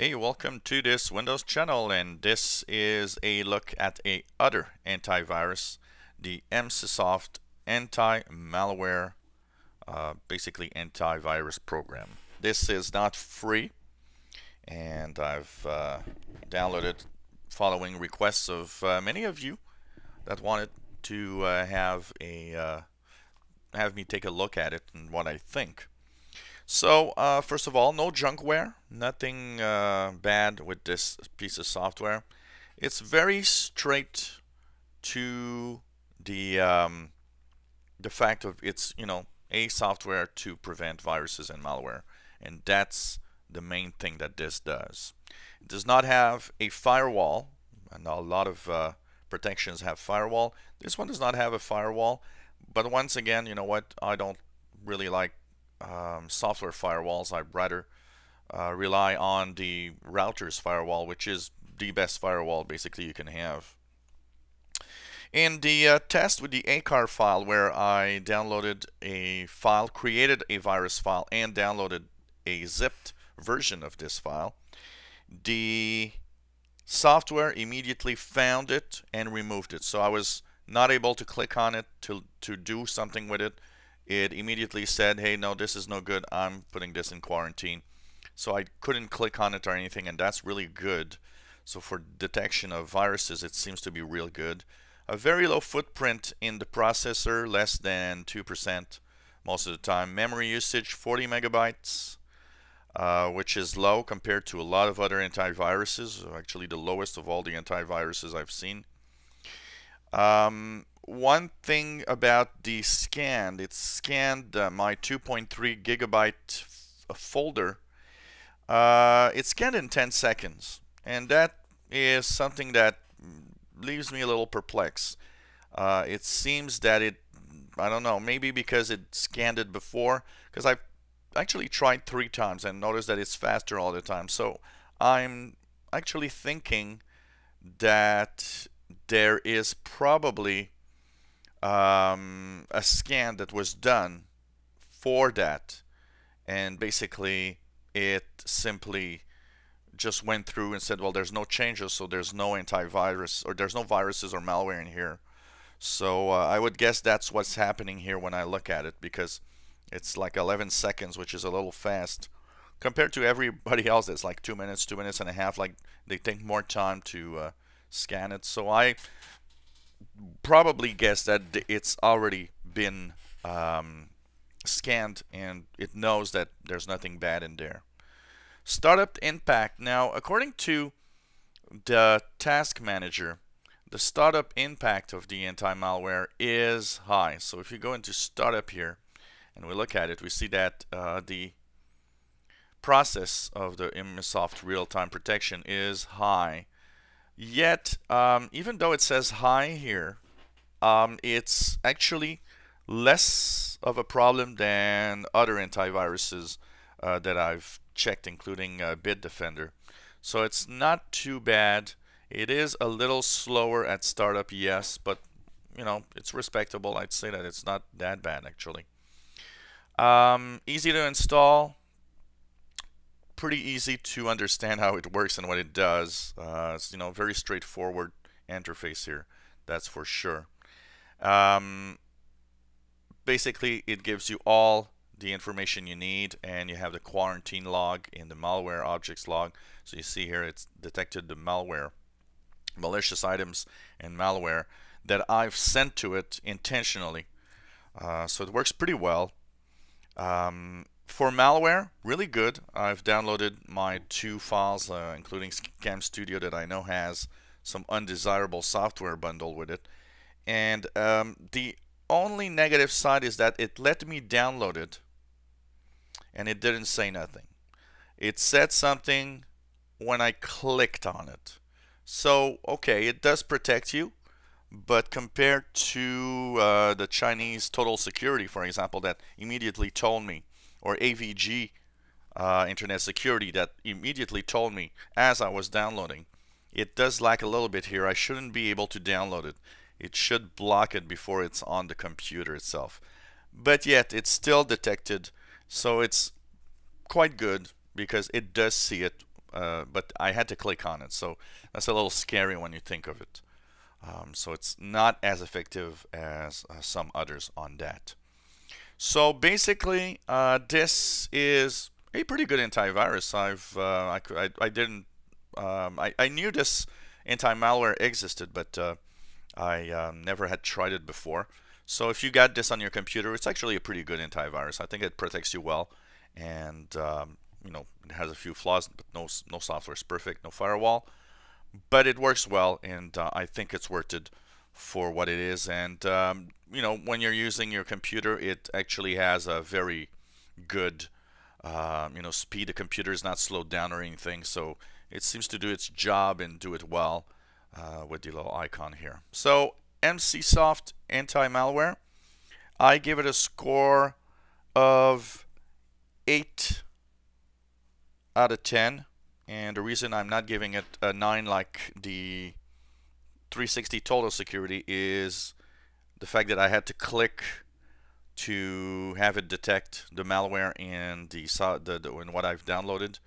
Hey, welcome to this Windows channel and this is a look at a other antivirus, the Emsisoft anti-malware, uh, basically antivirus program. This is not free and I've uh, downloaded following requests of uh, many of you that wanted to uh, have a uh, have me take a look at it and what I think. So uh, first of all, no junkware, nothing uh, bad with this piece of software. It's very straight to the um, the fact of it's you know a software to prevent viruses and malware, and that's the main thing that this does. It does not have a firewall, and a lot of uh, protections have firewall. This one does not have a firewall, but once again, you know what? I don't really like um, software firewalls. I'd rather uh, rely on the router's firewall, which is the best firewall basically you can have. In the uh, test with the EICAR file where I downloaded a file, created a virus file, and downloaded a zipped version of this file, the software immediately found it and removed it. So I was not able to click on it to, to do something with it it immediately said, hey, no, this is no good. I'm putting this in quarantine. So I couldn't click on it or anything, and that's really good. So for detection of viruses, it seems to be real good. A very low footprint in the processor, less than 2% most of the time. Memory usage, 40 megabytes, uh, which is low compared to a lot of other antiviruses, actually the lowest of all the antiviruses I've seen. Um, one thing about the scan, it scanned uh, my 2.3 gigabyte folder. Uh, it scanned in 10 seconds, and that is something that leaves me a little perplexed. Uh, it seems that it, I don't know, maybe because it scanned it before, because I've actually tried three times and noticed that it's faster all the time. So I'm actually thinking that there is probably um, a scan that was done for that and basically it simply just went through and said well there's no changes so there's no antivirus or there's no viruses or malware in here. So uh, I would guess that's what's happening here when I look at it because it's like 11 seconds which is a little fast compared to everybody else. That's like two minutes two minutes and a half like they take more time to uh, scan it. So I probably guess that it's already been um, scanned and it knows that there's nothing bad in there. Startup impact. Now, according to the task manager, the startup impact of the anti-malware is high. So if you go into startup here and we look at it, we see that uh, the process of the Emsisoft real-time protection is high. Yet, um, even though it says high here, um, it's actually less of a problem than other antiviruses uh, that I've checked, including uh, Bitdefender. So it's not too bad. It is a little slower at startup, yes, but you know it's respectable. I'd say that it's not that bad actually. Um, easy to install pretty easy to understand how it works and what it does. Uh, it's, you know, very straightforward interface here, that's for sure. Um, basically, it gives you all the information you need and you have the quarantine log in the malware objects log. So you see here it's detected the malware, malicious items and malware that I've sent to it intentionally. Uh, so it works pretty well. Um, for malware, really good. I've downloaded my two files, uh, including Scam Studio that I know has some undesirable software bundled with it. And um, the only negative side is that it let me download it and it didn't say nothing. It said something when I clicked on it. So, okay, it does protect you, but compared to uh, the Chinese Total Security, for example, that immediately told me or AVG uh, Internet Security that immediately told me as I was downloading. It does lack a little bit here. I shouldn't be able to download it. It should block it before it's on the computer itself. But yet it's still detected so it's quite good because it does see it uh, but I had to click on it. So that's a little scary when you think of it. Um, so it's not as effective as uh, some others on that. So basically, uh, this is a pretty good antivirus. I've uh, I, I, didn't um, I, I knew this anti-malware existed, but uh, I um, never had tried it before. So if you got this on your computer, it's actually a pretty good antivirus. I think it protects you well, and um, you know it has a few flaws, but no no software is perfect, no firewall, but it works well, and uh, I think it's worth it for what it is. And um, you know, when you're using your computer, it actually has a very good, um, you know, speed. The computer is not slowed down or anything, so it seems to do its job and do it well uh, with the little icon here. So Emsisoft anti-malware, I give it a score of 8 out of 10. And the reason I'm not giving it a 9 like the 360 total security is the fact that I had to click to have it detect the malware in the, the, the in what I've downloaded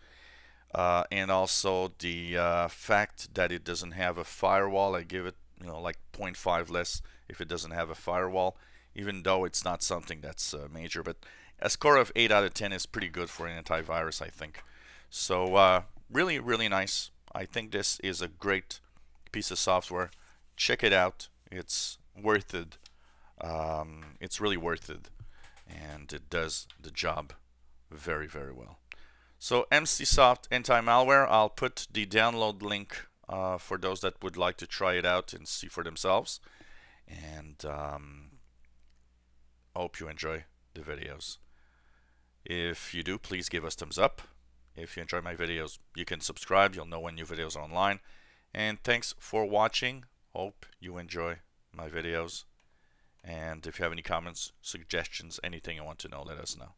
uh, and also the uh, fact that it doesn't have a firewall I give it you know like 0.5 less if it doesn't have a firewall even though it's not something that's uh, major but a score of 8 out of 10 is pretty good for an antivirus I think. So uh, really really nice. I think this is a great piece of software. Check it out. It's worth it um, it's really worth it and it does the job very very well. So Emsisoft anti-malware I'll put the download link uh, for those that would like to try it out and see for themselves. And um, hope you enjoy the videos. If you do please give us thumbs up. If you enjoy my videos you can subscribe. You'll know when new videos are online. And thanks for watching. Hope you enjoy my videos and if you have any comments, suggestions, anything you want to know, let us know.